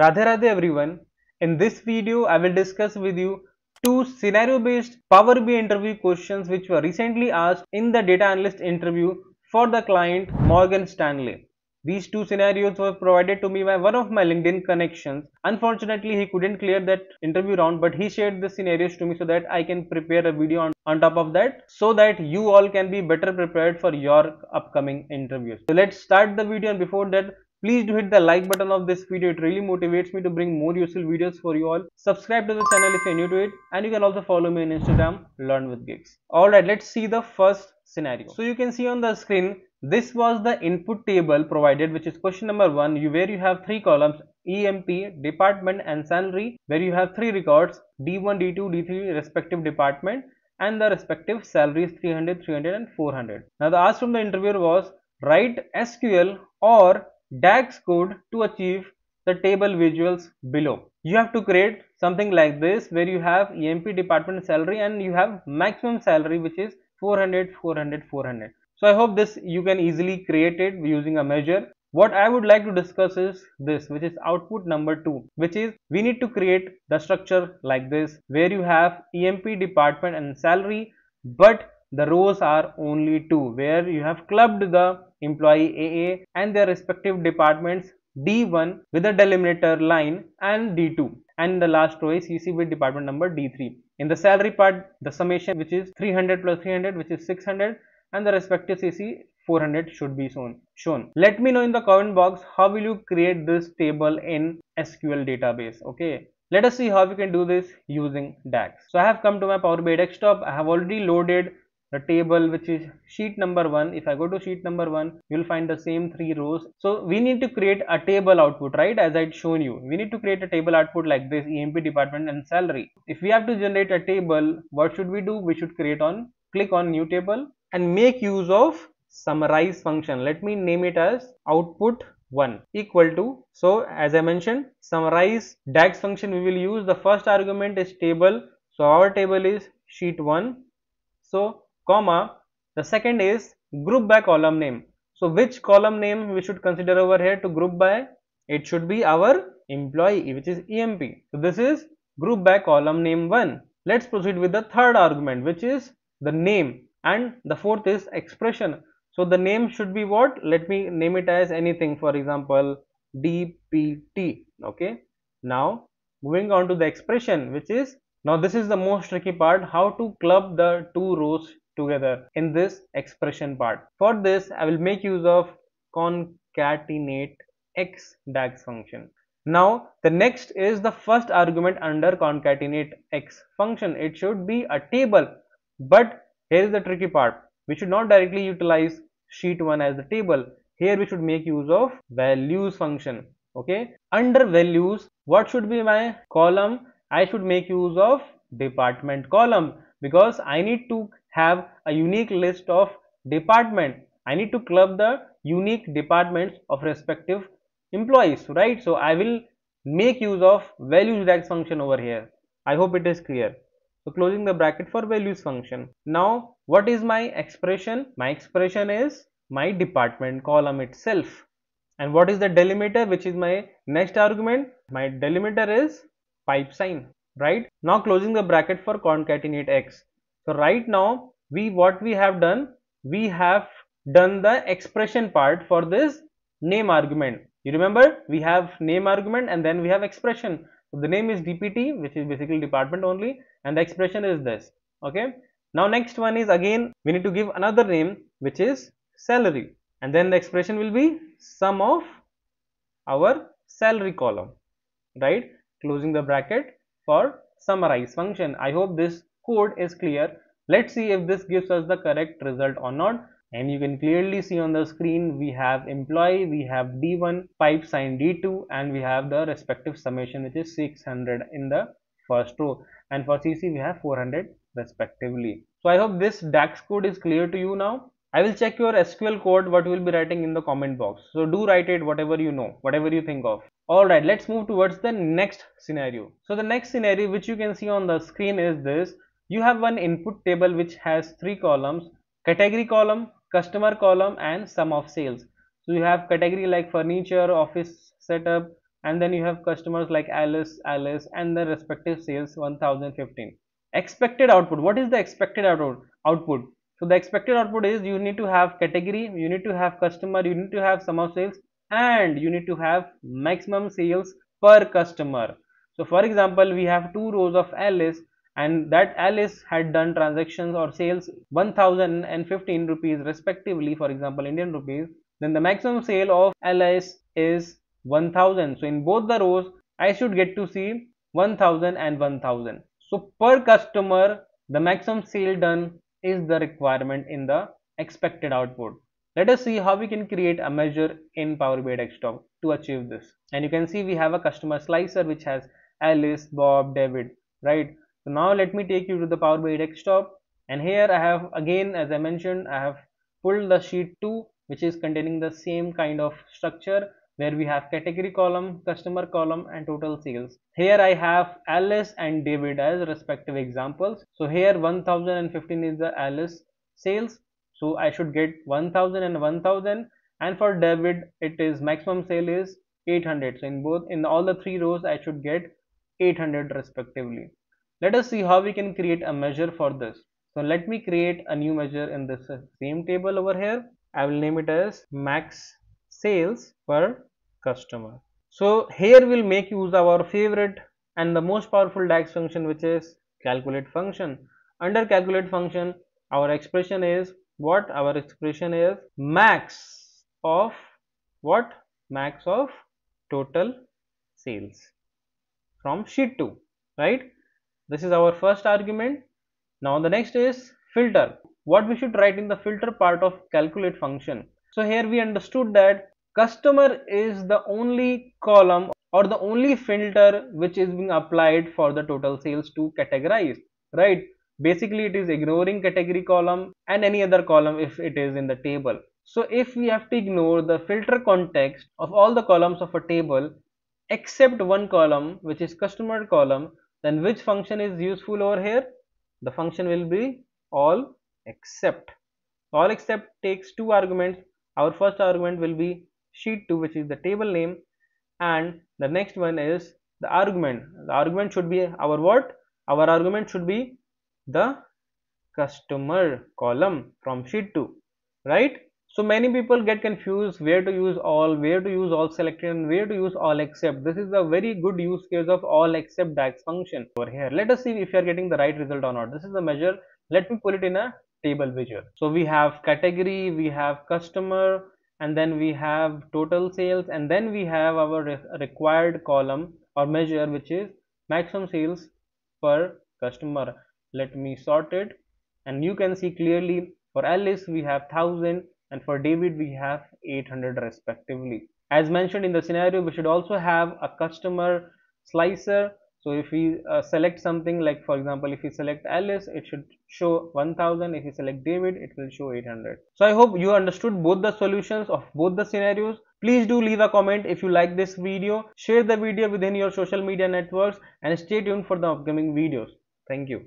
Radhe Radhe everyone. In this video, I will discuss with you two scenario based Power BI interview questions which were recently asked in the data analyst interview for the client Morgan Stanley. These two scenarios were provided to me by one of my LinkedIn connections. Unfortunately, he couldn't clear that interview round, but he shared the scenarios to me so that I can prepare a video on, on top of that so that you all can be better prepared for your upcoming interviews. So let's start the video and before that, please do hit the like button of this video. It really motivates me to bring more useful videos for you all. Subscribe to the channel if you're new to it and you can also follow me on Instagram, LearnWidGiggs. Alright, let's see the first scenario. So you can see on the screen this was the input table provided which is question number 1 you where you have three columns EMP, department and salary where you have three records D1, D2, D3 respective department and the respective salaries 300, 300 and 400. Now the ask from the interviewer was write SQL or DAX code to achieve the table visuals below. You have to create something like this where you have EMP department salary and you have maximum salary which is 400, 400, 400 so i hope this you can easily create it using a measure what i would like to discuss is this which is output number two which is we need to create the structure like this where you have emp department and salary but the rows are only two where you have clubbed the employee aa and their respective departments d1 with a delimiter line and d2 and the last row is cc with department number d3 in the salary part the summation which is 300 plus 300 which is 600 and the respective CC 400 should be shown. shown. Let me know in the comment box how will you create this table in SQL database. Okay. Let us see how we can do this using DAX. So I have come to my Power BI desktop. I have already loaded the table which is sheet number one. If I go to sheet number one, you'll find the same three rows. So we need to create a table output, right? As I'd shown you, we need to create a table output like this EMP department and salary. If we have to generate a table, what should we do? We should create on click on new table and make use of summarize function let me name it as output 1 equal to so as i mentioned summarize dax function we will use the first argument is table so our table is sheet 1 so comma the second is group by column name. So which column name we should consider over here to group by? It should be our employee which is emp so this is group by column name 1 let's proceed with the third argument which is the name. And the fourth is expression. So the name should be what? Let me name it as anything. For example dpt okay. Now moving on to the expression which is now this is the most tricky part how to club the two rows together in this expression part for this i will make use of concatenate x dax function now the next is the first argument under concatenate x function it should be a table but here is the tricky part. We should not directly utilize sheet 1 as the table. Here we should make use of values function. Okay. Under values, what should be my column? I should make use of department column because I need to have a unique list of department. I need to club the unique departments of respective employees, right? So I will make use of values dax function over here. I hope it is clear. So closing the bracket for values function. Now what is my expression? My expression is my department column itself. And what is the delimiter which is my next argument? My delimiter is pipe sign, right? Now closing the bracket for concatenate x. So right now we what we have done, we have done the expression part for this name argument. You remember we have name argument and then we have expression. So the name is DPT which is basically department only and the expression is this okay now next one is again we need to give another name which is salary and then the expression will be sum of our salary column right closing the bracket for summarize function i hope this code is clear let's see if this gives us the correct result or not and you can clearly see on the screen we have employee we have d1 pipe sign d2 and we have the respective summation which is 600 in the first row and for CC we have 400 respectively. So I hope this DAX code is clear to you now. I will check your SQL code what you will be writing in the comment box. So do write it whatever you know, whatever you think of. Alright, let's move towards the next scenario. So the next scenario which you can see on the screen is this. You have one input table which has three columns, category column, customer column and sum of sales. So you have category like furniture, office setup, and then you have customers like alice alice and the respective sales 1015 expected output. What is the expected output? Output. So the expected output is you need to have category you need to have customer you need to have sum of sales and you need to have maximum sales per customer. So for example we have two rows of alice and that alice had done transactions or sales 1015 rupees respectively for example indian rupees then the maximum sale of alice is 1000 so in both the rows i should get to see 1000 and 1000 so per customer the maximum sale done is the requirement in the expected output let us see how we can create a measure in Power BI desktop to achieve this. And you can see we have a customer slicer which has Alice, Bob, David, right? So now let me take you to the Power BI desktop. And here I have again, as I mentioned, I have pulled the sheet 2 which is containing the same kind of structure where we have category column, customer column and total sales. Here I have Alice and David as respective examples. So here 1015 is the Alice sales so i should get 1000 and 1000 and for david it is maximum sale is 800 so in both in all the three rows i should get 800 respectively let us see how we can create a measure for this. So let me create a new measure in this same table over here. I will name it as max sales per customer. So here we'll make use of our favorite and the most powerful dax function which is calculate function. Under calculate function our expression is what? Our expression is max of what? Max of total sales from sheet 2 right this is our first argument. Now the next is filter. What we should write in the filter part of calculate function. So here we understood that customer is the only column or the only filter which is being applied for the total sales to categorize right? Basically it is ignoring category column and any other column if it is in the table. So if we have to ignore the filter context of all the columns of a table except one column which is customer column then which function is useful over here? The function will be all except. All except takes two arguments. Our first argument will be sheet 2 which is the table name. And the next one is the argument. The argument should be our what? Our argument should be the customer column from sheet 2 right so many people get confused where to use all where to use all selected and where to use all except. This is a very good use case of all except dax function over here. Let us see if you are getting the right result or not. This is the measure. Let me put it in a table visual. So we have category we have customer and then we have total sales and then we have our re required column or measure which is maximum sales per customer. Let me sort it. And you can see clearly for Alice we have 1000 and for David we have 800 respectively. As mentioned in the scenario we should also have a customer slicer. So if we uh, select something like for example if we select Alice it should show 1000 if we select David it will show 800 so I hope you understood both the solutions of both the scenarios. Please do leave a comment if you like this video. Share the video within your social media networks and stay tuned for the upcoming videos. Thank you